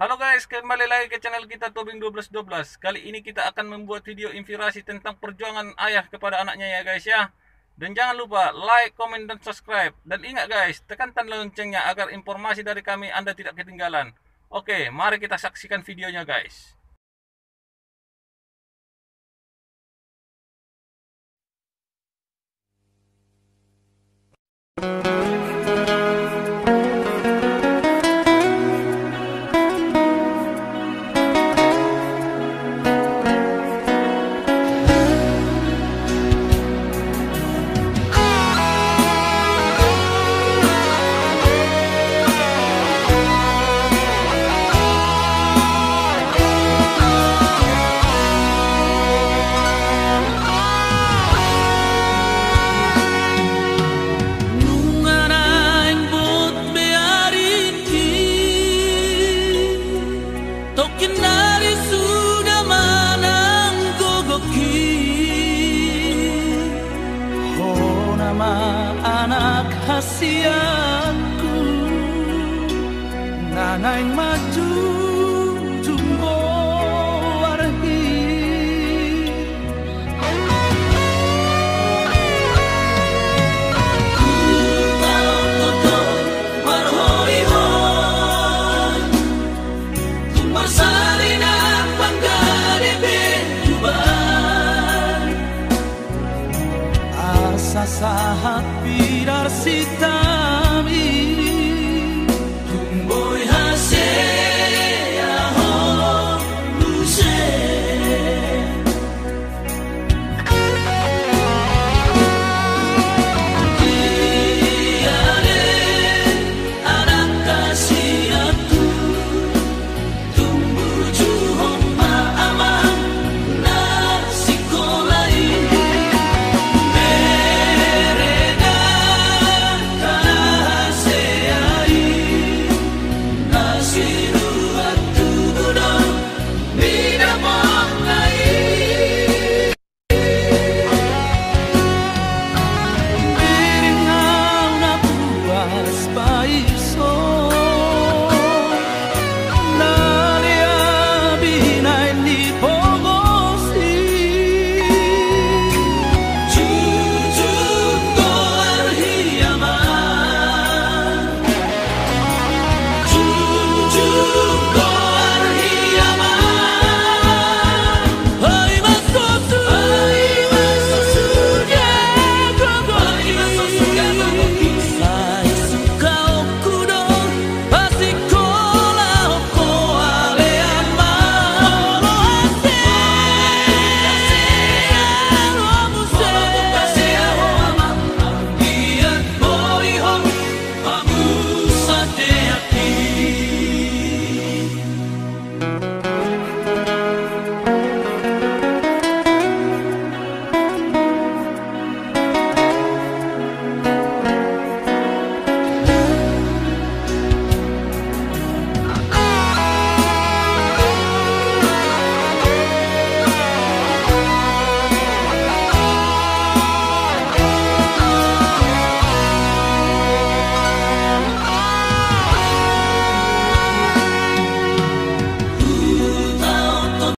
Halo guys, kembali lagi ke channel kita Tobing 1212. Kali ini kita akan membuat video inspirasi tentang perjuangan ayah kepada anaknya ya guys ya. Dan jangan lupa like, comment, dan subscribe. Dan ingat guys, tekan tanda loncengnya agar informasi dari kami Anda tidak ketinggalan. Oke, mari kita saksikan videonya guys. Anak hasianku Nanaing maju respirar si tan